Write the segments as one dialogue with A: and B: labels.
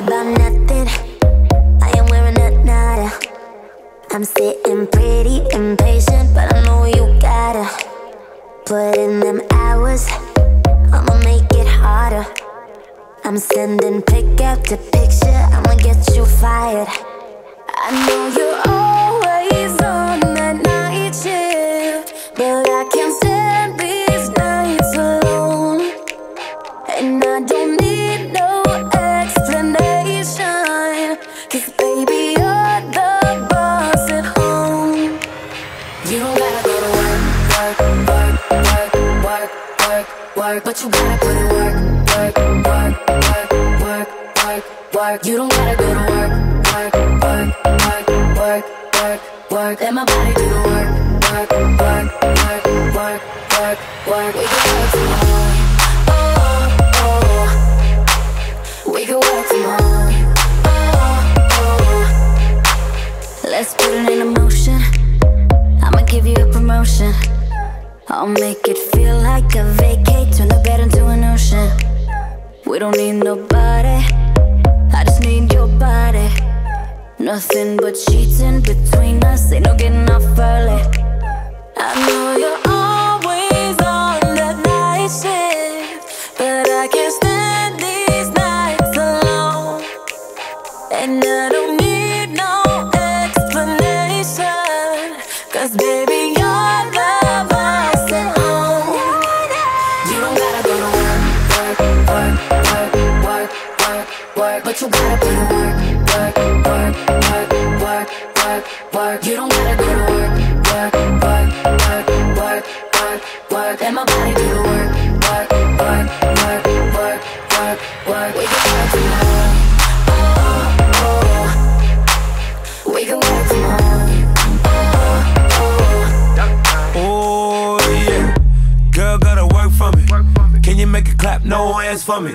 A: about nothing. I am wearing a nada. I'm sitting pretty impatient, but I know you gotta put in them hours. I'ma make it harder. I'm sending pick up to picture. I'ma get you fired. Work, work, work, work, work, work, but you gotta put in work, work, work, work, work, work, work. You don't gotta go to work, work, work, work, work, work, work. Let my body do the work, work, work, work, work, work, work. We can work tomorrow. Oh, oh. We can work tomorrow. Oh, oh. Let's put it in motion. I'ma give you a promotion. I'll make it feel like a vacate, turn the bed into an ocean. We don't need nobody, I just need your body. Nothing but sheets in between us, ain't no getting off early. I know you're always on that night shift, but I can't stand these nights alone. And I don't need no explanation. Cause baby, But you gotta put in work, work, work, work, work, work, work. You don't gotta go to work, work, work, work, work, work, work. Let my body do the work, work, work, work, work, work, work. We can work tomorrow. Oh, oh. We can work tomorrow.
B: Oh yeah, girl gotta work for me. Can you make it clap? No hands for me.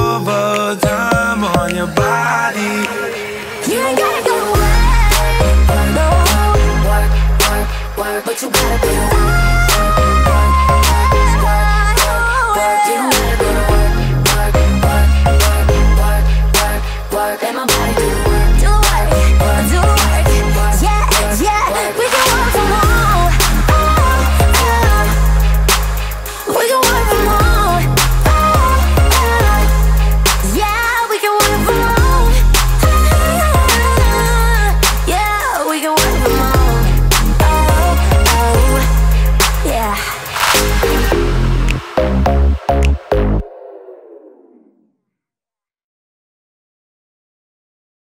C: but you gotta be work.